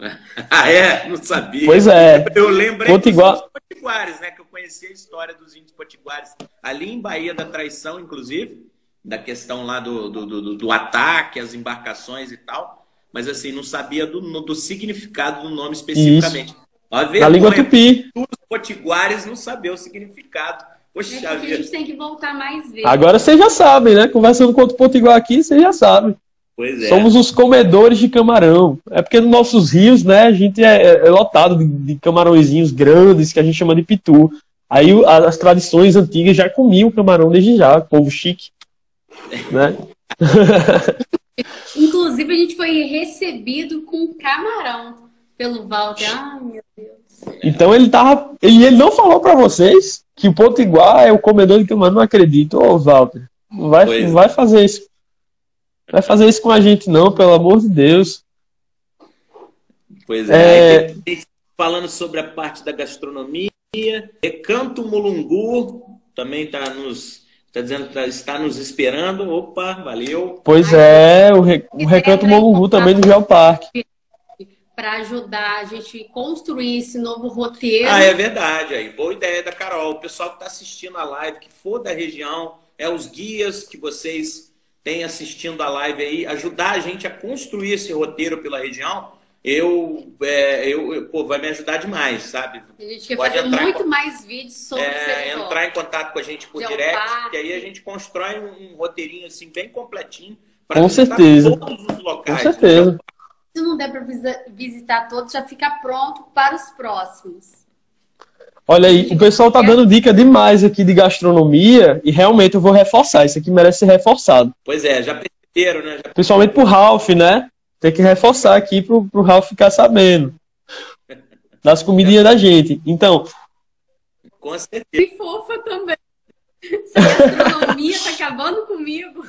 ah, é? Não sabia. Pois é. Eu lembrei Potiguar- dos índios potiguares, né? Que eu conheci a história dos índios potiguares ali em Bahia da Traição, inclusive, da questão lá do, do, do, do ataque, as embarcações e tal. Mas assim, não sabia do, do significado do nome especificamente. Ó, Na língua vergonha tupi. dos potiguares não saber o significado Poxa é porque a gente tem que voltar mais vezes. Agora vocês já sabem, né? Conversando com outro potiguar aqui, vocês já sabem. Pois é. Somos os comedores de camarão. É porque nos nossos rios, né, a gente é, é, é lotado de, de, camarõezinhos grandes que a gente chama de pitu. Aí as tradições antigas já comiam camarão desde já, povo chique. Né? Inclusive, a gente foi recebido com camarão pelo Walter. Ai, meu Deus. Então ele tava. E ele não falou para vocês que o Potiguar é o comedor de camarão. Não acredito, ô Walter. Vai, não vai fazer isso. Vai fazer isso com a gente, não, pelo amor de Deus. Pois é. é... Falando sobre a parte da gastronomia, Recanto Mulungu também está nos Está dizendo que tá, está nos esperando. Opa, valeu. Pois é, o, Re, o Recanto Mulungu também do Geoparque. Para ajudar a gente a construir esse novo roteiro. Ah, é verdade. Aí. Boa ideia da Carol. O pessoal que está assistindo a live, que for da região, é os guias que vocês tem assistindo a live aí, ajudar a gente a construir esse roteiro pela região, eu, é, eu, eu pô, vai me ajudar demais, sabe? A gente quer Pode fazer muito mais vídeos sobre é, entrar em contato com a gente por direct, que aí a gente constrói um, um roteirinho assim bem completinho para certeza. todos os locais. Com certeza. Se não der para visitar todos, já fica pronto para os próximos. Olha aí, o pessoal tá dando dica demais aqui de gastronomia e realmente eu vou reforçar. Isso aqui merece ser reforçado. Pois é, já perceberam, né? Já... Principalmente pro Ralph, né? Tem que reforçar aqui pro, pro Ralph ficar sabendo das comidinhas da gente. Então. Com certeza. Que fofa também. Essa gastronomia tá acabando comigo.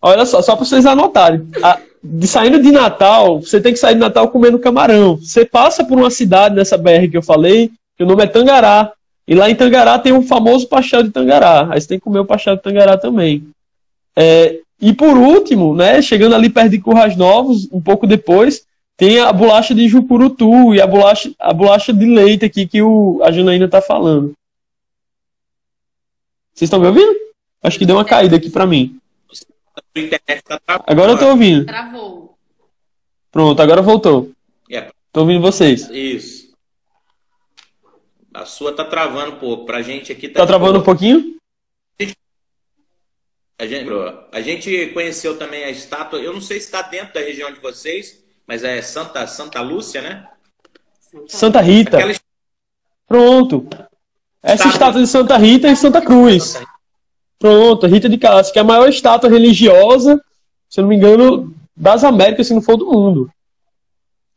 Olha só, só para vocês anotarem. A, de saindo de Natal, você tem que sair de Natal comendo camarão. Você passa por uma cidade nessa BR que eu falei, que o nome é Tangará. E lá em Tangará tem um famoso pastel de Tangará. Aí você tem que comer o pastel de Tangará também. É, e por último, né, chegando ali perto de Currais Novos, um pouco depois, tem a bolacha de Jucurutu e a bolacha, a bolacha de leite aqui que o, a Janaína está falando. Vocês estão me ouvindo? Acho que deu uma caída aqui para mim. Agora eu tô ouvindo. Travou. Pronto, agora voltou. Tô ouvindo vocês. Isso. A sua tá travando um pouco. Pra gente aqui tá. Tá travando um pouquinho? A gente, a gente conheceu também a estátua. Eu não sei se está dentro da região de vocês, mas é Santa, Santa Lúcia, né? Santa Rita. Aquela... Pronto. Essa estátua, estátua de Santa Rita e Santa Cruz. Pronto, Rita de Castro, que é a maior estátua religiosa, se eu não me engano, das Américas, se não for do mundo.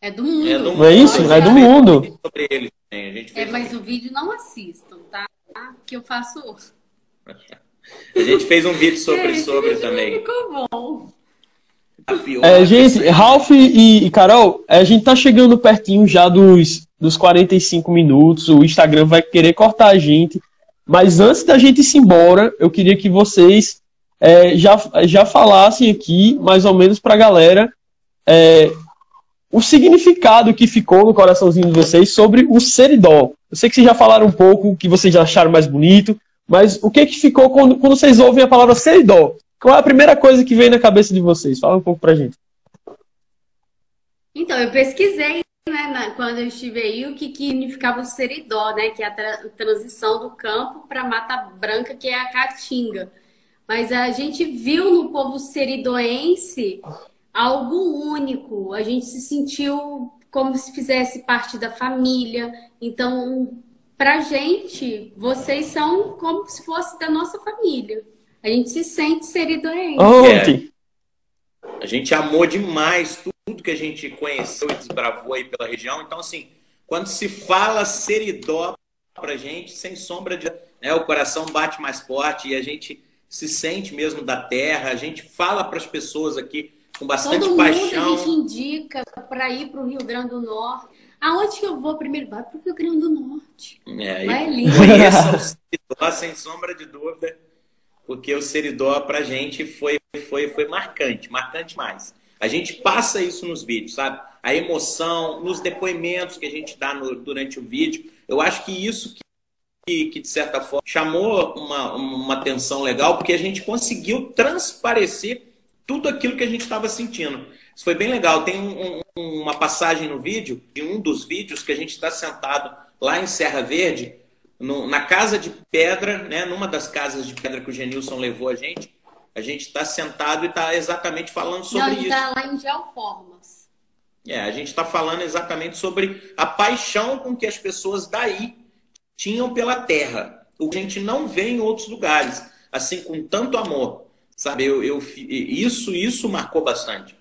É do mundo. É do mundo. Não é isso? É do mundo. Sobre ele. É, mas um... o vídeo não assistam, tá? Que eu faço. A gente fez um vídeo sobre, é, sobre também. Ficou bom. É, gente, Ralph e, e, Carol, a gente tá chegando pertinho já dos, dos 45 minutos. O Instagram vai querer cortar a gente. Mas antes da gente ir embora, eu queria que vocês é, já, já falassem aqui, mais ou menos, pra galera, é, o significado que ficou no coraçãozinho de vocês sobre o seridó. Eu sei que vocês já falaram um pouco, o que vocês já acharam mais bonito, mas o que que ficou quando, quando vocês ouvem a palavra seridó? Qual é a primeira coisa que vem na cabeça de vocês? Fala um pouco pra gente. Então, eu pesquisei, né, quando eu estive aí, o que, que significava o seridó, né, que é a tra transição do campo para Mata Branca, que é a Caatinga. Mas a gente viu no povo seridoense algo único. A gente se sentiu como se fizesse parte da família. Então, pra gente, vocês são como se fosse da nossa família. A gente se sente seridoente. É. A gente amou demais tudo que a gente conheceu e desbravou aí pela região. Então, assim, quando se fala seridó pra gente, sem sombra de. Né, o coração bate mais forte e a gente se sente mesmo da terra. A gente fala para as pessoas aqui com bastante Todo paixão. Mundo a gente indica para ir para o Rio Grande do Norte. Aonde que eu vou primeiro? Vai para o Rio Grande do Norte. É, Vai ali. Conheça o Seridó, sem sombra de dúvida, porque o Seridó para a gente foi, foi, foi marcante, marcante mais. A gente passa isso nos vídeos, sabe? A emoção, nos depoimentos que a gente dá no, durante o vídeo. Eu acho que isso que, que, de certa forma, chamou uma, uma atenção legal, porque a gente conseguiu transparecer tudo aquilo que a gente estava sentindo. Isso foi bem legal. Tem um, um, uma passagem no vídeo, de um dos vídeos, que a gente está sentado lá em Serra Verde, no, na casa de pedra, né, numa das casas de pedra que o Genilson levou a gente, a gente está sentado e está exatamente falando sobre Não, isso. Não, está lá em Geoformas. É, a gente está falando exatamente sobre a paixão com que as pessoas daí tinham pela terra. O que a gente não vê em outros lugares, assim, com tanto amor. Sabe, eu, eu, isso, isso marcou bastante.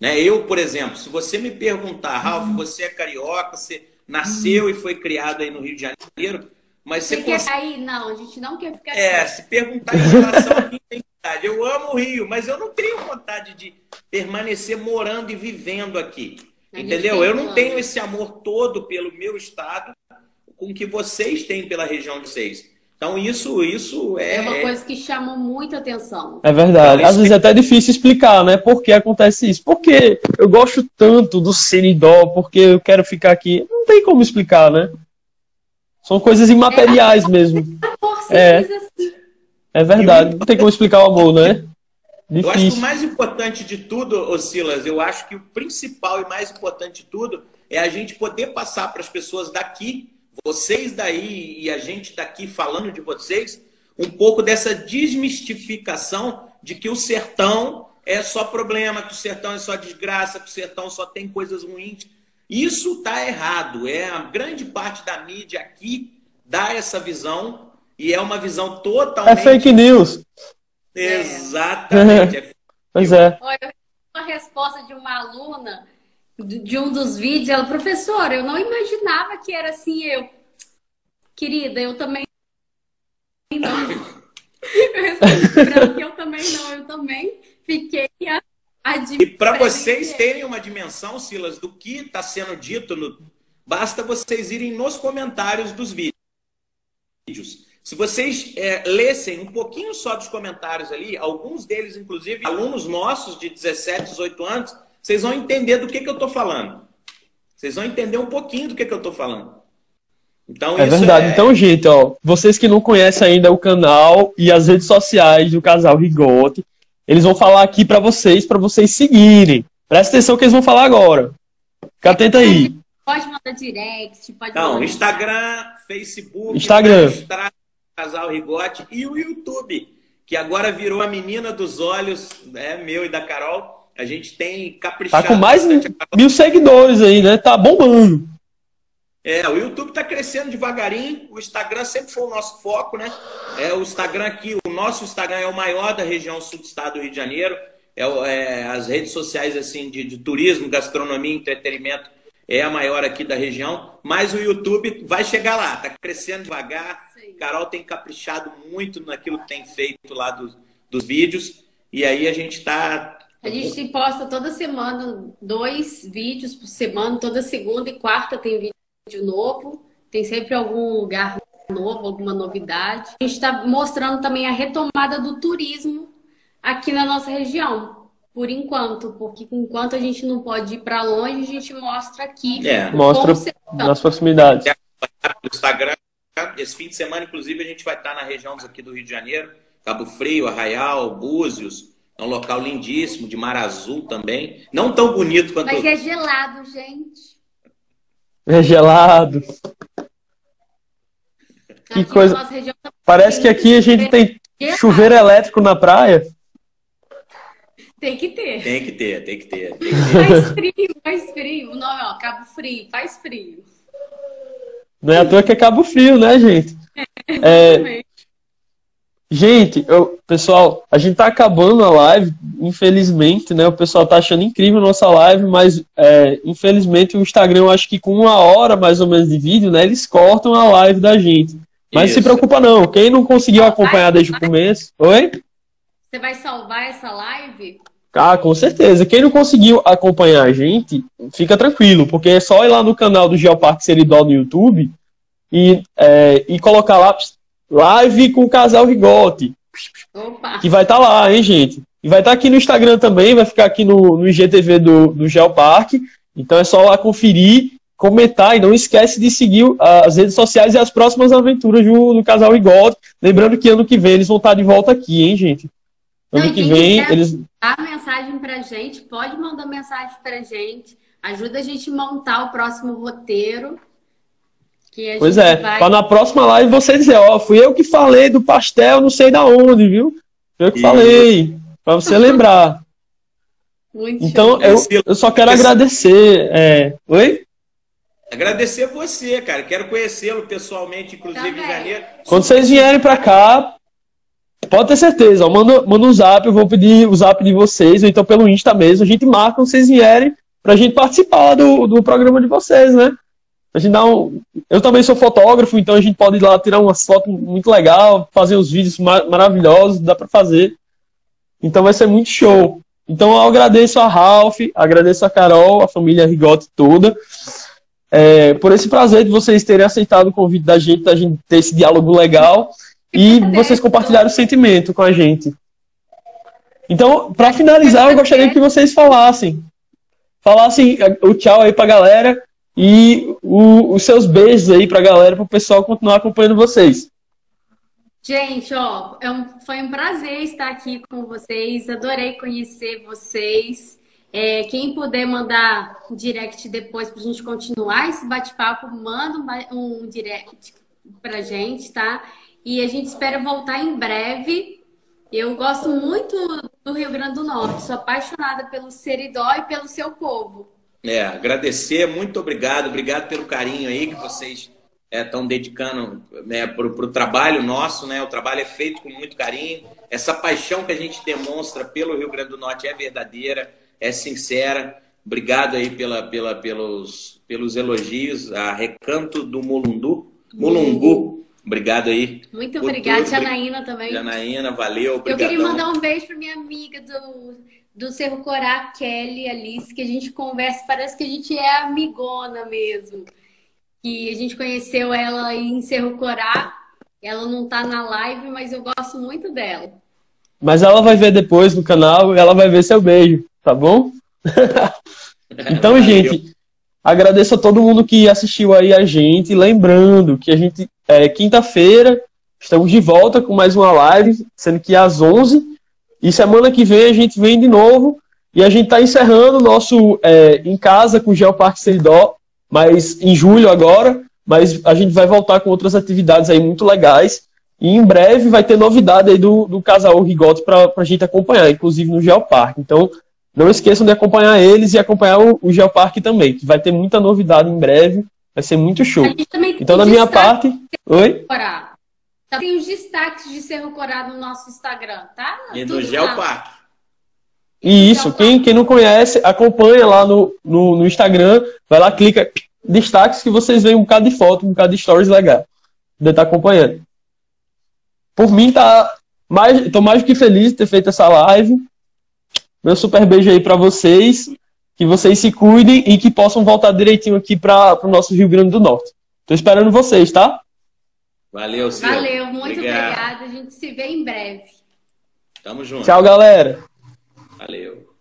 Né? Eu, por exemplo, se você me perguntar, Ralf, uhum. você é carioca, você nasceu uhum. e foi criado aí no Rio de Janeiro, mas você, você quer aí? Não, a gente não quer ficar É, se perguntar em relação à minha identidade, eu amo o Rio, mas eu não tenho vontade de permanecer morando e vivendo aqui. Entendeu? Eu não tenho esse amor todo pelo meu estado com que vocês têm pela região de vocês. Então, isso, isso é. É uma coisa que chamou muita atenção. É verdade. Então, Às vezes é até difícil explicar, né? Por que acontece isso. Porque eu gosto tanto do Senidó, porque eu quero ficar aqui. Não tem como explicar, né? São coisas imateriais é, mesmo. É, assim. é verdade. Não tem como explicar o amor, né? Difícil. Eu acho que o mais importante de tudo, ô Silas, eu acho que o principal e mais importante de tudo é a gente poder passar para as pessoas daqui vocês daí e a gente daqui falando de vocês, um pouco dessa desmistificação de que o sertão é só problema, que o sertão é só desgraça, que o sertão só tem coisas ruins. Isso está errado. É a grande parte da mídia aqui dá essa visão e é uma visão totalmente. É fake news. Exatamente. É. pois é. Olha, uma resposta de uma aluna de um dos vídeos, ela, professora, eu não imaginava que era assim eu. Querida, eu também não. Eu respondi que eu também não, eu também fiquei a, a E para vocês terem uma dimensão, Silas, do que está sendo dito, no... basta vocês irem nos comentários dos vídeos. Se vocês é, lessem um pouquinho só dos comentários ali, alguns deles, inclusive, alunos nossos de 17, 18 anos, vocês vão entender do que, que eu estou falando. Vocês vão entender um pouquinho do que, que eu estou falando. Então, é verdade. É... Então, gente, ó, vocês que não conhecem ainda o canal e as redes sociais do casal Rigote, eles vão falar aqui para vocês, para vocês seguirem. Presta atenção que eles vão falar agora. Fica atento aí. Pode mandar direct, pode Não, mandar... Instagram, Facebook, Instagram. Casal Rigote e o YouTube, que agora virou a menina dos olhos, né, meu e da Carol a gente tem caprichado. Tá com mais mil seguidores aí, né? Tá bombando. É, o YouTube tá crescendo devagarinho. O Instagram sempre foi o nosso foco, né? É, o Instagram aqui, o nosso Instagram é o maior da região sul do estado do Rio de Janeiro. É, é as redes sociais assim de, de turismo, gastronomia, entretenimento é a maior aqui da região. Mas o YouTube vai chegar lá, tá crescendo devagar. Sim. Carol tem caprichado muito naquilo que tem feito lá dos, dos vídeos. E aí a gente está a gente posta toda semana dois vídeos por semana, toda segunda e quarta tem vídeo novo. Tem sempre algum lugar novo, alguma novidade. A gente está mostrando também a retomada do turismo aqui na nossa região, por enquanto, porque enquanto a gente não pode ir para longe, a gente mostra aqui. É. Mostra nas proximidades. Instagram, esse fim de semana, inclusive, a gente vai estar na região aqui do Rio de Janeiro, Cabo Frio, Arraial, Búzios, é um local lindíssimo, de mar azul também. Não tão bonito quanto. Mas é gelado, gente. É gelado. Que aqui coisa. Parece que aqui a gente tem chuveiro elétrico na praia. Tem que ter. Tem que ter, tem que ter. Tem que ter. Faz frio, faz frio. Não, ó, Cabo Frio, faz frio. Não é à toa que é Cabo Frio, né, gente? É, é Gente, eu, pessoal, a gente tá acabando a live, infelizmente, né? O pessoal tá achando incrível a nossa live, mas é, infelizmente o Instagram, eu acho que com uma hora mais ou menos de vídeo, né? Eles cortam a live da gente. Mas Isso. se preocupa não, quem não conseguiu acompanhar desde o começo. Oi? Você vai salvar essa live? Ah, com certeza. Quem não conseguiu acompanhar a gente, fica tranquilo, porque é só ir lá no canal do Geoparque Seridó no YouTube e, é, e colocar lá Live com o casal Rigote. Opa. Que vai estar tá lá, hein, gente? E vai estar tá aqui no Instagram também, vai ficar aqui no, no IGTV do, do Geoparque. Então é só lá conferir, comentar e não esquece de seguir as redes sociais e as próximas aventuras do, do casal Rigote. Lembrando que ano que vem eles vão estar tá de volta aqui, hein, gente? Ano não, que vem eles. Dá mensagem pra gente, pode mandar mensagem pra gente. Ajuda a gente a montar o próximo roteiro Pois é, vai... para na próxima live você dizer, ó, fui eu que falei do pastel, não sei da onde, viu? Eu que e... falei, para você lembrar. Muito então, eu, eu só quero agradecer. É... Oi? Agradecer você, cara. Quero conhecê-lo pessoalmente, inclusive em janeiro. Quando vocês vierem para cá, pode ter certeza. Manda, manda um zap, eu vou pedir o zap de vocês, ou então pelo Insta mesmo. A gente marca quando vocês vierem pra gente participar do, do programa de vocês, né? A gente dá um... Eu também sou fotógrafo, então a gente pode ir lá tirar umas fotos muito legal, fazer os vídeos mar maravilhosos, dá para fazer. Então vai ser muito show. Então eu agradeço a Ralph, agradeço a Carol, a família Rigotti toda, é, por esse prazer de vocês terem aceitado o convite da gente, da gente ter esse diálogo legal e vocês compartilharam o sentimento com a gente. Então, para finalizar, eu gostaria que vocês falassem. Falassem o tchau aí pra galera e o, os seus beijos aí pra galera, pro pessoal continuar acompanhando vocês. Gente, ó, é um, foi um prazer estar aqui com vocês, adorei conhecer vocês. É, quem puder mandar direct depois para a gente continuar esse bate-papo, manda um, um direct para gente, tá? E a gente espera voltar em breve. Eu gosto muito do Rio Grande do Norte, sou apaixonada pelo Seridó e pelo seu povo. É, agradecer, muito obrigado, obrigado pelo carinho aí que vocês estão é, dedicando né, para o trabalho nosso, né? O trabalho é feito com muito carinho. Essa paixão que a gente demonstra pelo Rio Grande do Norte é verdadeira, é sincera. Obrigado aí pela, pela, pelos, pelos elogios. A Recanto do Mulundu, Mulungu. Obrigado aí. Muito obrigada, Janaína também. Janaína, valeu. Obrigadão. Eu queria mandar um beijo para minha amiga do do Cerro Corá, Kelly, Alice, que a gente conversa, parece que a gente é amigona mesmo. Que a gente conheceu ela em Cerro Corá, ela não tá na live, mas eu gosto muito dela. Mas ela vai ver depois no canal e ela vai ver seu beijo, tá bom? então, gente, agradeço a todo mundo que assistiu aí a gente. Lembrando que a gente, é, quinta-feira, estamos de volta com mais uma live, sendo que às 11 e semana que vem a gente vem de novo e a gente está encerrando o nosso é, em casa com o Geoparque Seridó, mas em julho agora, mas a gente vai voltar com outras atividades aí muito legais. E em breve vai ter novidade aí do, do casal Rigotti para a gente acompanhar, inclusive no Geoparque. Então, não esqueçam de acompanhar eles e acompanhar o, o Geoparque também, que vai ter muita novidade em breve. Vai ser muito show. Então, da minha parte. Oi? Então, tem os destaques de Cerro Corá no nosso Instagram, tá? E no Geoparque. Isso, quem, quem não conhece, acompanha lá no, no, no, Instagram, vai lá, clica, destaques que vocês veem um bocado de foto, um bocado de stories legal. De estar tá acompanhando. Por mim, tá mais, tô mais do que feliz de ter feito essa live. Meu super beijo aí para vocês. Que vocês se cuidem e que possam voltar direitinho aqui para o nosso Rio Grande do Norte. Tô esperando vocês, tá? Valeu, Silvio. Valeu, muito obrigada. A gente se vê em breve. Tamo junto. Tchau, galera. Valeu.